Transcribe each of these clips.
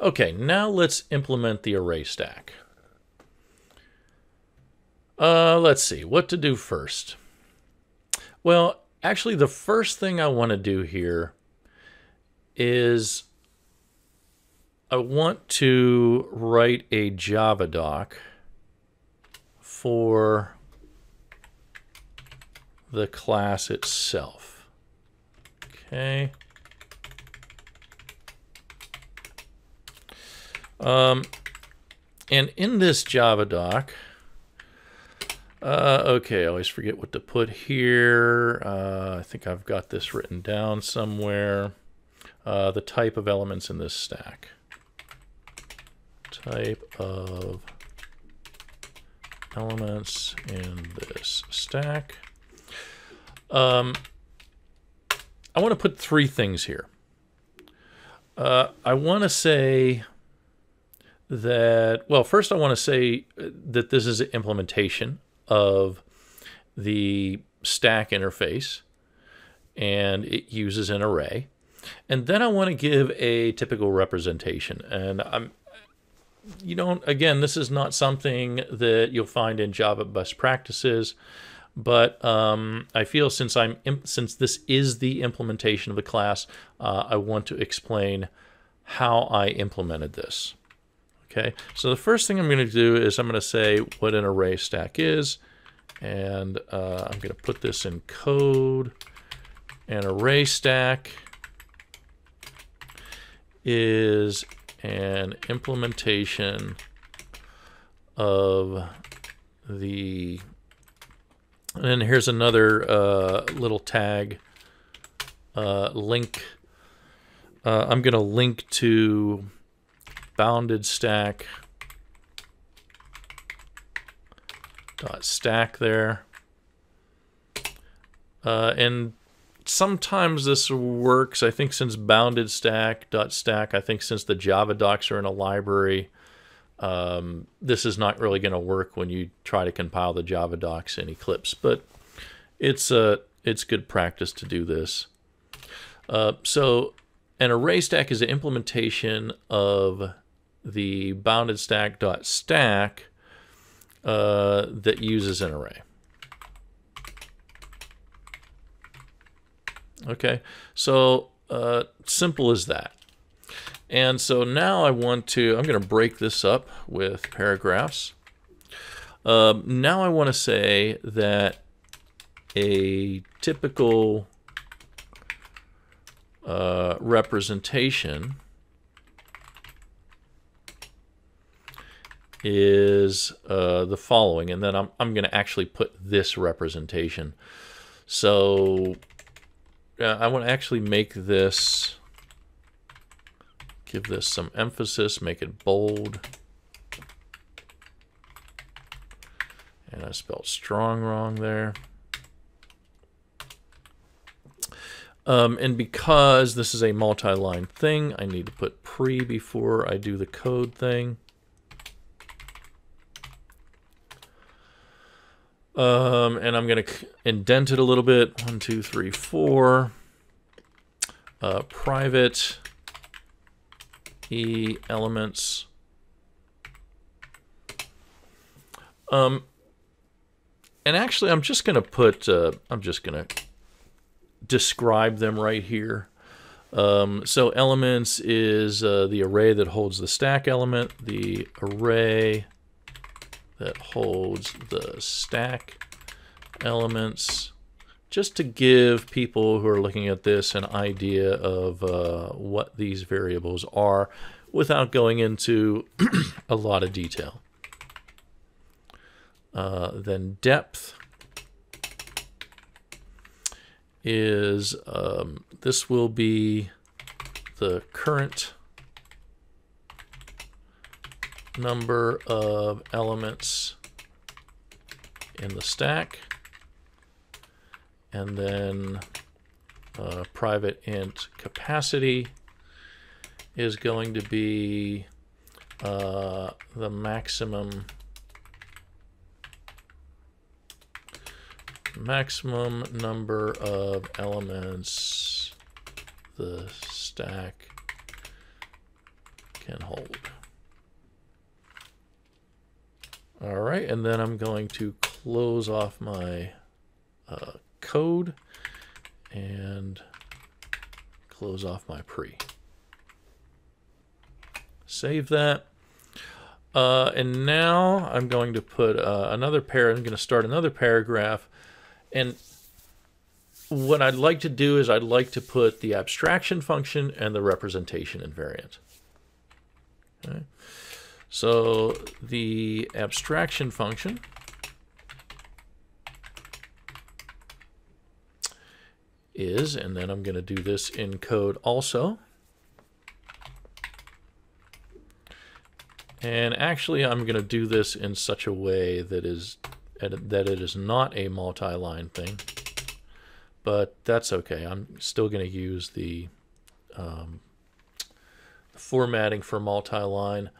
Okay, now let's implement the array stack. Uh, let's see, what to do first. Well, actually, the first thing I want to do here is I want to write a Java doc for the class itself. Okay. Um, and in this Java doc, uh, okay, I always forget what to put here. Uh, I think I've got this written down somewhere. Uh, the type of elements in this stack. Type of elements in this stack. Um, I want to put three things here. Uh, I want to say that, well, first I want to say that this is an implementation of the stack interface and it uses an array. And then I want to give a typical representation. And I'm, you don't, again, this is not something that you'll find in Java best practices, but um, I feel since I'm, since this is the implementation of the class, uh, I want to explain how I implemented this. Okay, so the first thing I'm going to do is I'm going to say what an array stack is, and uh, I'm going to put this in code. An array stack is an implementation of the, and then here's another uh, little tag, uh, link. Uh, I'm going to link to bounded stack dot stack there. Uh, and sometimes this works. I think since bounded stack dot stack, I think since the Java docs are in a library, um, this is not really going to work when you try to compile the Java docs in Eclipse. But it's a uh, it's good practice to do this. Uh, so an array stack is an implementation of the bounded stack dot stack uh, that uses an array. Okay, so uh, simple as that. And so now I want to, I'm going to break this up with paragraphs. Um, now I want to say that a typical uh, representation is uh, the following, and then I'm, I'm going to actually put this representation. So uh, I want to actually make this, give this some emphasis, make it bold. And I spelled strong wrong there. Um, and because this is a multi-line thing, I need to put pre before I do the code thing. Um, and I'm going to indent it a little bit. One, two, three, four. Uh, private e elements. Um, and actually, I'm just going to put, uh, I'm just going to describe them right here. Um, so elements is uh, the array that holds the stack element, the array that holds the stack elements just to give people who are looking at this an idea of uh, what these variables are without going into a lot of detail. Uh, then depth is, um, this will be the current number of elements in the stack and then uh, private int capacity is going to be uh, the maximum maximum number of elements the stack can hold. All right, and then I'm going to close off my uh, code and close off my pre. Save that. Uh, and now I'm going to put uh, another pair. I'm going to start another paragraph. And what I'd like to do is I'd like to put the abstraction function and the representation invariant. Okay. So the abstraction function is, and then I'm going to do this in code also. And actually, I'm going to do this in such a way that is that it is not a multi-line thing, but that's okay. I'm still going to use the um, formatting for multi-line.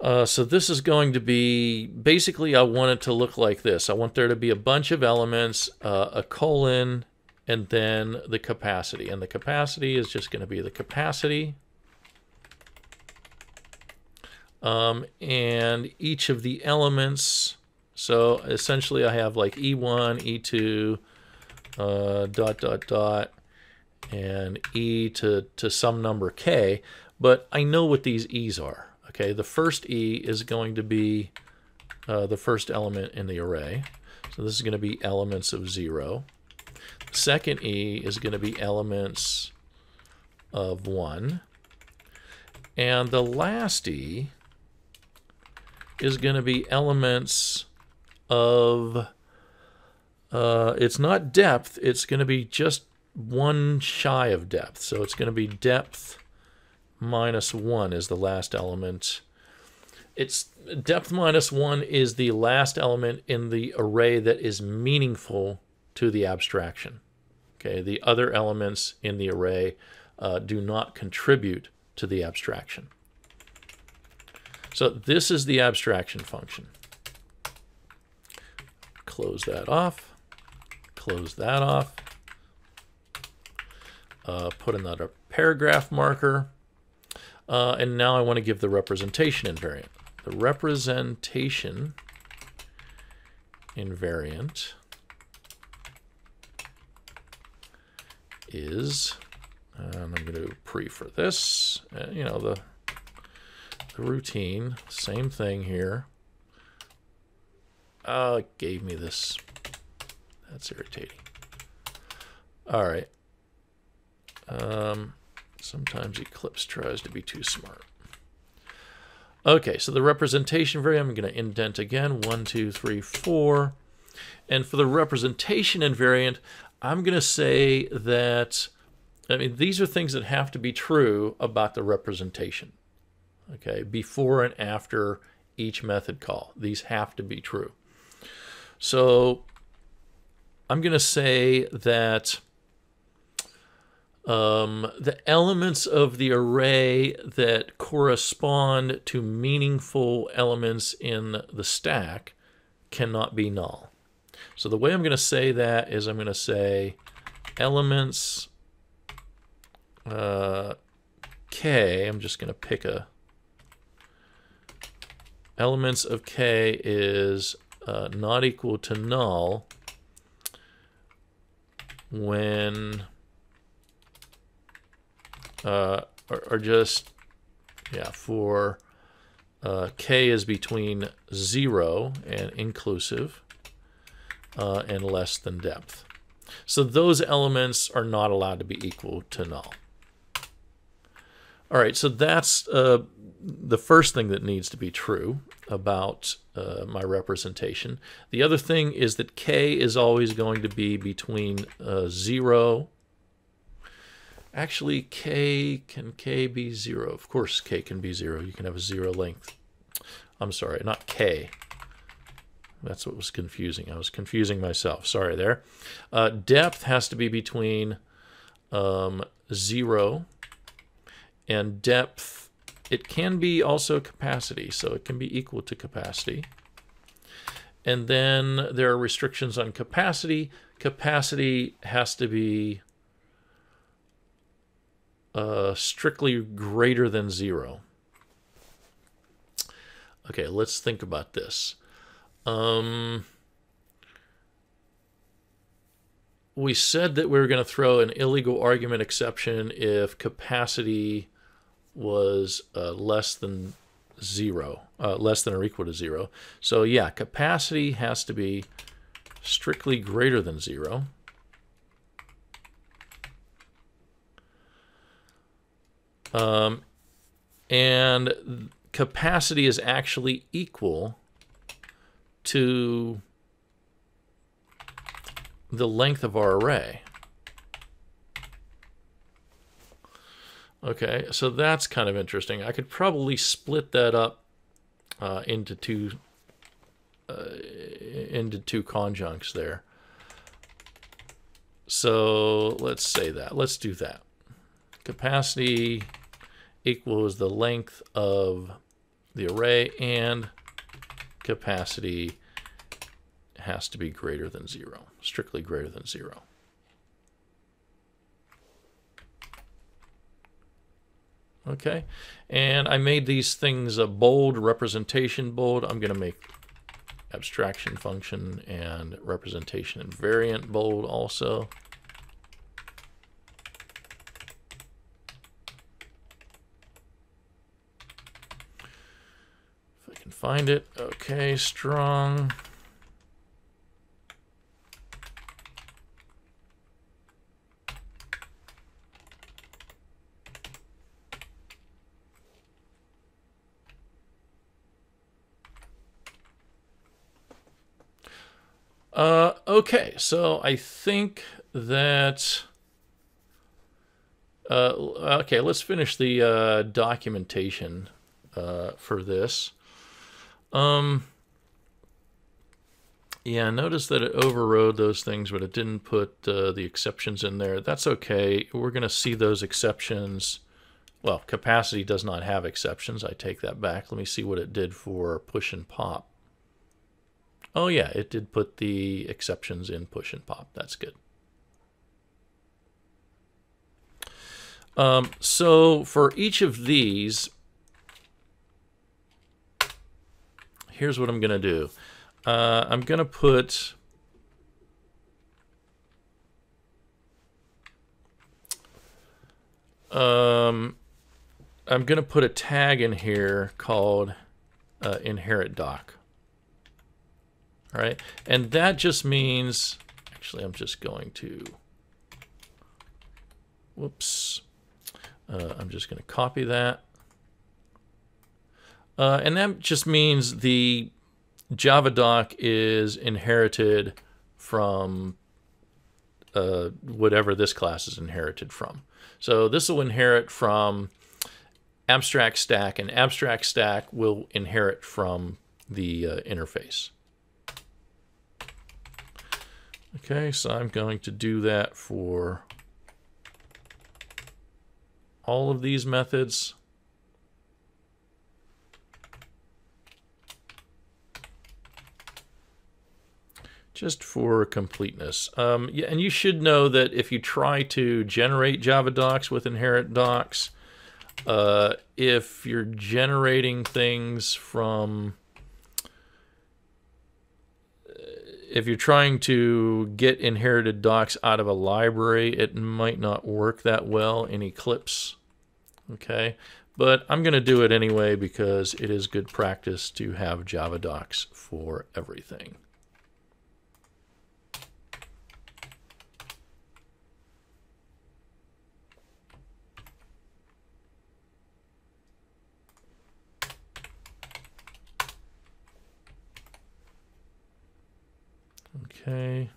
Uh, so this is going to be, basically I want it to look like this. I want there to be a bunch of elements, uh, a colon, and then the capacity. And the capacity is just going to be the capacity. Um, and each of the elements, so essentially I have like E1, E2, uh, dot, dot, dot, and E to, to some number K, but I know what these E's are. Okay, the first E is going to be uh, the first element in the array. So this is going to be elements of 0. Second E is going to be elements of 1. And the last E is going to be elements of, uh, it's not depth, it's going to be just one shy of depth. So it's going to be depth minus 1 is the last element. It's depth minus 1 is the last element in the array that is meaningful to the abstraction. Okay, the other elements in the array uh, do not contribute to the abstraction. So this is the abstraction function. Close that off. Close that off. Uh, put another paragraph marker. Uh, and now I want to give the representation invariant. The representation invariant is, and I'm going to pre for this, uh, you know, the, the routine, same thing here. It gave me this. That's irritating. All right. Um, Sometimes Eclipse tries to be too smart. Okay, so the representation variant, I'm going to indent again, one, two, three, four. And for the representation invariant, I'm going to say that, I mean, these are things that have to be true about the representation. Okay, before and after each method call. These have to be true. So I'm going to say that um, the elements of the array that correspond to meaningful elements in the stack cannot be null. So the way I'm going to say that is I'm going to say elements uh, k, I'm just going to pick a elements of k is uh, not equal to null when uh, just, yeah, for uh, k is between 0 and inclusive uh, and less than depth. So those elements are not allowed to be equal to null. All right, so that's uh, the first thing that needs to be true about uh, my representation. The other thing is that k is always going to be between uh, 0 Actually, k, can k be 0? Of course k can be 0. You can have a 0 length. I'm sorry, not k. That's what was confusing. I was confusing myself. Sorry there. Uh, depth has to be between um, 0 and depth. It can be also capacity, so it can be equal to capacity. And then there are restrictions on capacity. Capacity has to be uh, strictly greater than zero. Okay, let's think about this. Um, we said that we were going to throw an illegal argument exception if capacity was uh, less than zero, uh, less than or equal to zero. So yeah, capacity has to be strictly greater than zero. Um, and capacity is actually equal to the length of our array. Okay, so that's kind of interesting. I could probably split that up uh, into two uh, into two conjuncts there. So let's say that. Let's do that. Capacity equals the length of the array and capacity has to be greater than zero, strictly greater than zero. Okay, and I made these things a bold, representation bold. I'm going to make abstraction function and representation invariant bold also. If I can find it. Okay, strong. Uh, okay, so I think that. Uh, okay, let's finish the uh, documentation uh, for this. Um, yeah, notice that it overrode those things, but it didn't put uh, the exceptions in there. That's okay. We're going to see those exceptions. Well, capacity does not have exceptions. I take that back. Let me see what it did for push and pop. Oh yeah, it did put the exceptions in push and pop. That's good. Um, so for each of these, here's what I'm going to do. Uh, I'm going to put um, I'm going to put a tag in here called uh, inherit doc. All right, and that just means, actually, I'm just going to, whoops, uh, I'm just going to copy that. Uh, and that just means the Java doc is inherited from uh, whatever this class is inherited from. So this will inherit from abstract stack, and abstract stack will inherit from the uh, interface. Okay, so I'm going to do that for all of these methods. Just for completeness. Um, yeah, and you should know that if you try to generate Java docs with inherit docs, uh, if you're generating things from if you're trying to get inherited docs out of a library, it might not work that well in Eclipse. Okay, but I'm going to do it anyway because it is good practice to have Java docs for everything. Okay.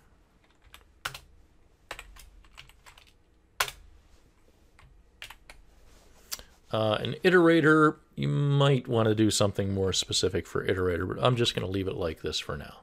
Uh, an iterator, you might want to do something more specific for iterator, but I'm just going to leave it like this for now.